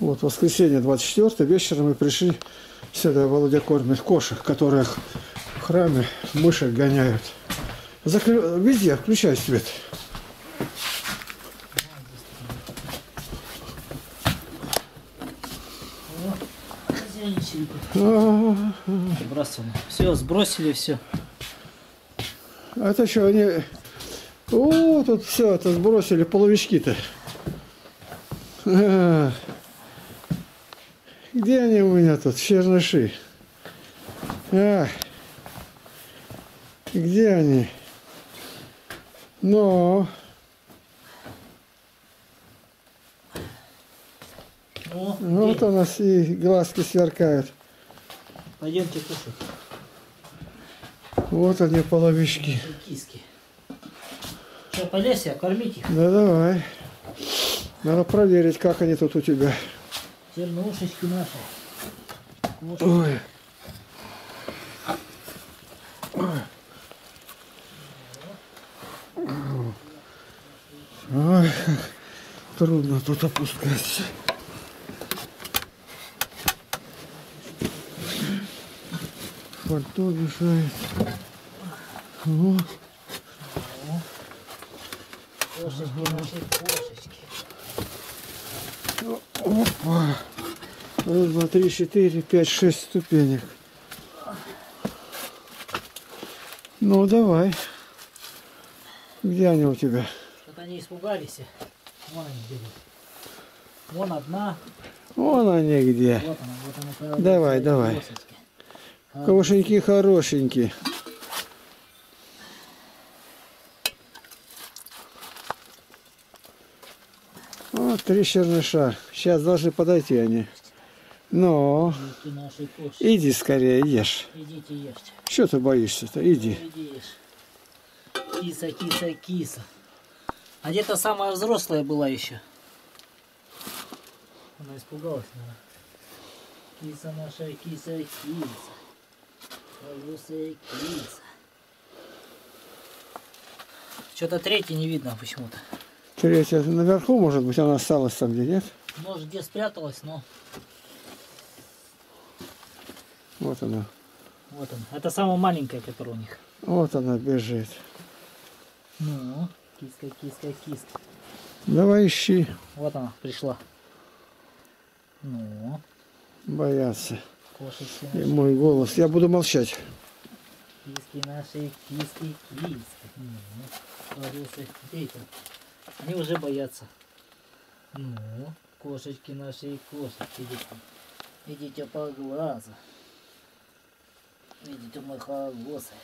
Вот, воскресенье 24 вечером мы пришли сюда, Володя кормит кошек, которых в храме мышек гоняют. Закры... Везде включай свет. Сбрасываем. Все, сбросили все. а это что, они... О, тут все, это сбросили половички-то. Где они у меня тут, черныши? А. Где они? Ну, О, вот у нас и глазки сверкают. Пойдемте кушать. Вот они половички. Киски. Что, полезья, кормите их. Да давай. Надо проверить, как они тут у тебя. Чернушечки наши. Вот. Ой. Ой, трудно тут опускаться. Фальто мешает. Вот. Кошечки наши, кошечки. Опа. Раз, два, три, четыре, пять, шесть ступенек. Ну, давай. Где они у тебя? Что-то они испугались. Вон они бегут. Вон одна. Вон они где. Вот она, вот она. появилась, Давай, давай. кошечки. А, Кошеньки хорошенькие. Вот три черныша. Сейчас должны подойти они. Ну, иди скорее, ешь. Идите ешьте. Что ты боишься-то? Иди. Иди ешь. Киса, киса, киса. А где-то самая взрослая была еще. Она испугалась, наверное. Киса наша, киса, киса. Хорошая киса. Что-то третий не видно почему-то. Третья наверху, может быть, она осталась там где, нет? Может, где спряталась, но Вот она. вот он. Это самая маленькая, которая у них. Вот она бежит. Ну, киска, киска, киска. Давай ищи. Вот она, пришла. Ну, Боятся. кошечки И мой голос. Я буду молчать. Киски наши, киски, киски. Ну. Они уже боятся. Ну, кошечки наши, кошечки. Идите, идите по глазу. Идите, мой холосый.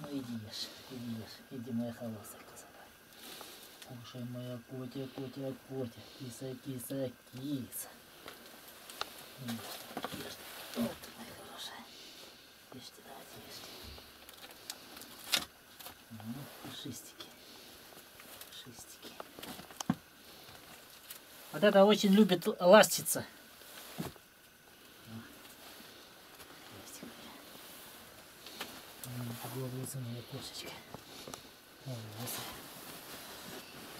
Ну, иди ешь, иди ешь. Иди, моя холосая красота. Кушай, моя котя, котя, котя. Киса, киса, киса. Ешь. Ешьте. Ну. Вот это очень любит ластиться. Есть моя. М, Поглавился моя кошечка. Поглавился.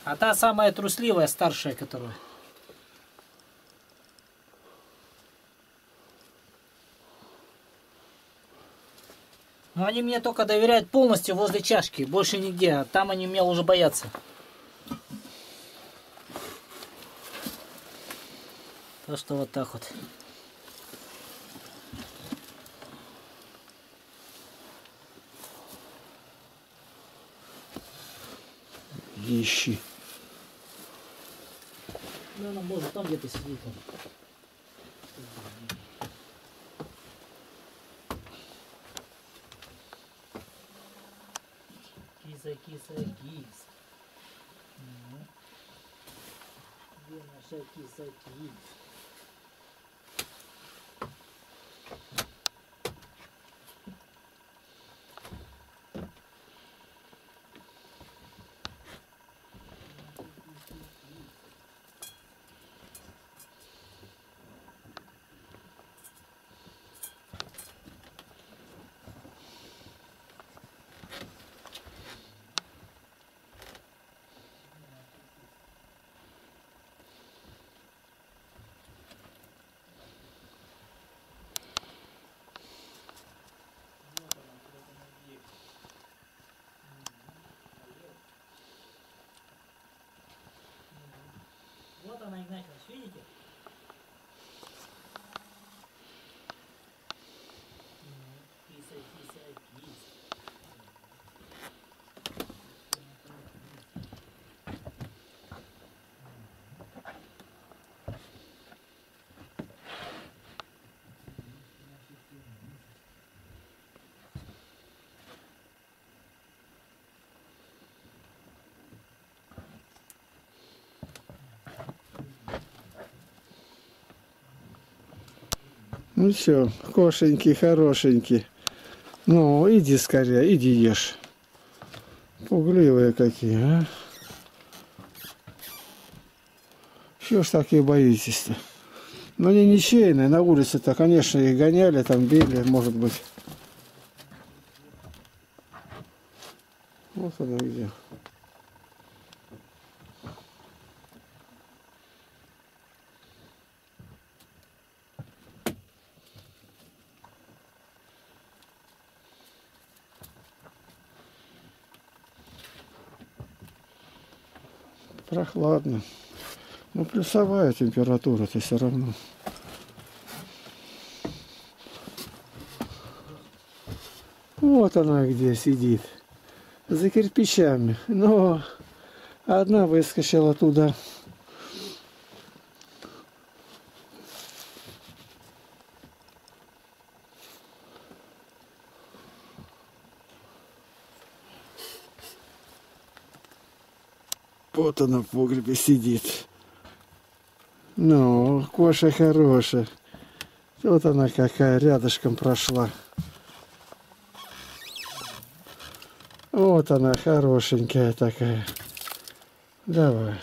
А та самая трусливая, старшая, которая. Но они мне только доверяют полностью возле чашки, больше нигде. А там они меня уже боятся. Так что вот так вот. Ищи. Ну, она может там где-то сидит. он. Киса, киса, киса. Ну. Где наша киса, киса? Ну все, кошенький, хорошенький. Ну, иди скорее, иди ешь. Пугливые какие, а? Чего ж такие боитесь-то? Ну, они ничейные, на улице-то, конечно, их гоняли, там били, может быть. Вот она где. Прохладно. Ну, плюсовая температура-то все равно. Вот она где сидит. За кирпичами. Но одна выскочила туда. Вот она в погребе сидит. Ну, коша хорошая. Вот она какая рядышком прошла. Вот она хорошенькая такая. Давай.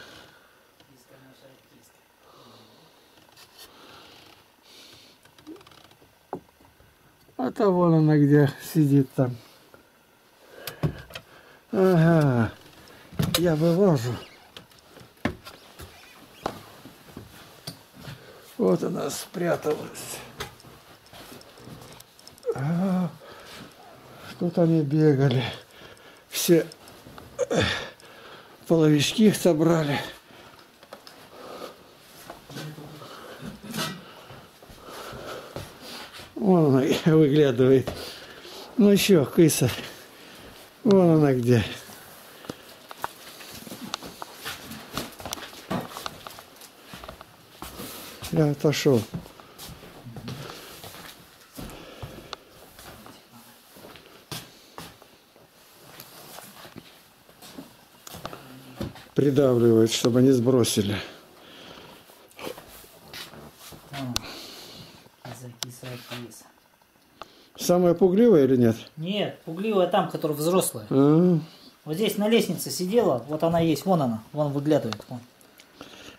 А то вон она где сидит там. Ага. Я вывожу. Вот она спряталась. А, Тут они бегали. Все э, половички собрали. Вон она выглядывает. Ну еще, кыса. Вон она где. Я отошел. Придавливает, чтобы не сбросили. А. Самая пугливая или нет? Нет, пугливая там, которая взрослая. А, Вот здесь на лестнице сидела, вот она есть, вон она, вон выглядывает. Вон.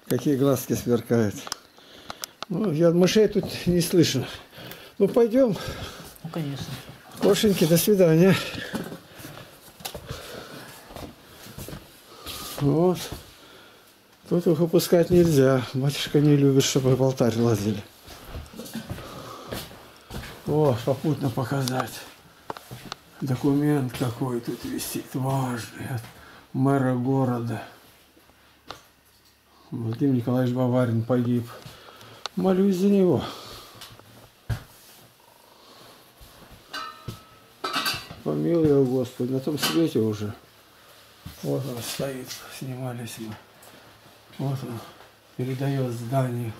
какие глазки сверкают. Ну, я мышей тут не слышу. Ну, пойдем. Ну, конечно. Кошеньки, до свидания. Вот. Тут их выпускать нельзя. Батюшка не любит, чтобы в алтарь лазили. О, попутно показать. Документ какой тут висит, важный, от мэра города. Владимир Николаевич Баварин погиб. Молюсь за него. Помилуй его, Господи, на том свете уже. Вот он стоит, снимались мы. Вот он передает здание.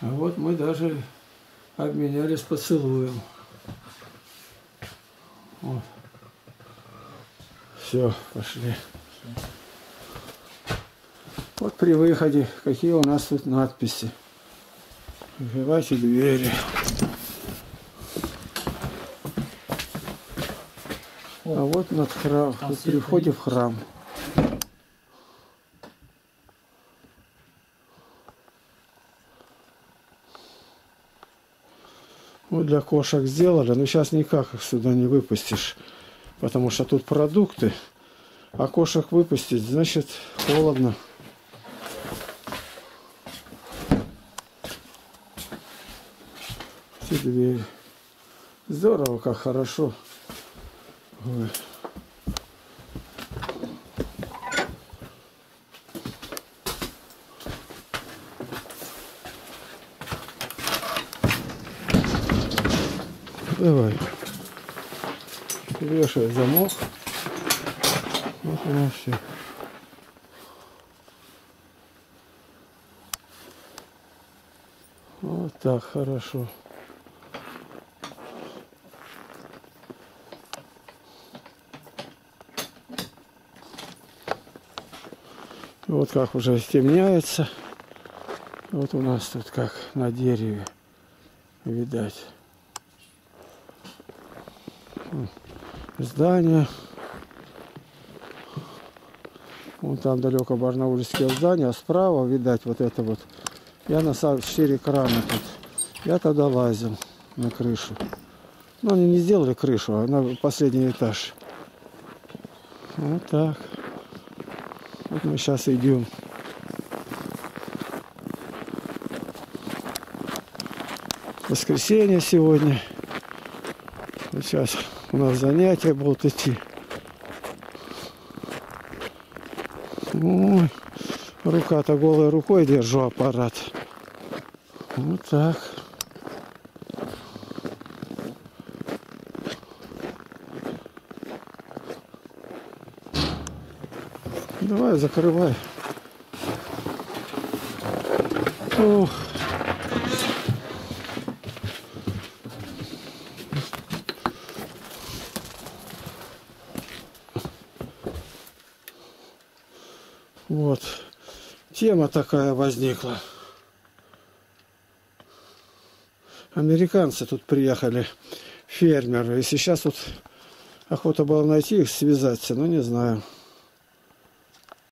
А вот мы даже обменялись поцелуем. Вот. Все, пошли. Вот при выходе, какие у нас тут надписи. Открывайте двери. А вот над храм, при входе в храм. Вот для кошек сделали, но сейчас никак их сюда не выпустишь, потому что тут продукты, а кошек выпустить, значит, холодно. дверь. Здорово, как хорошо. Ой. Давай. Вешай замок. Вот у нас все. Вот так хорошо. Вот как уже стемняется. Вот у нас тут как на дереве видать. Здание. Вон там далеко барнаульские здания, а справа видать вот это вот. Я на самом 4 крана тут. Я тогда лазил на крышу. Но они не сделали крышу, а на последний этаж. Вот так. Вот мы сейчас идем. Воскресенье сегодня. Вот сейчас у нас занятия будут идти. Ой, рука-то голой рукой держу аппарат. Вот так. Давай, закрывай. Ох. Вот. Тема такая возникла. Американцы тут приехали, фермеры. И сейчас вот охота была найти их, связаться, но не знаю.